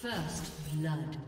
First blood.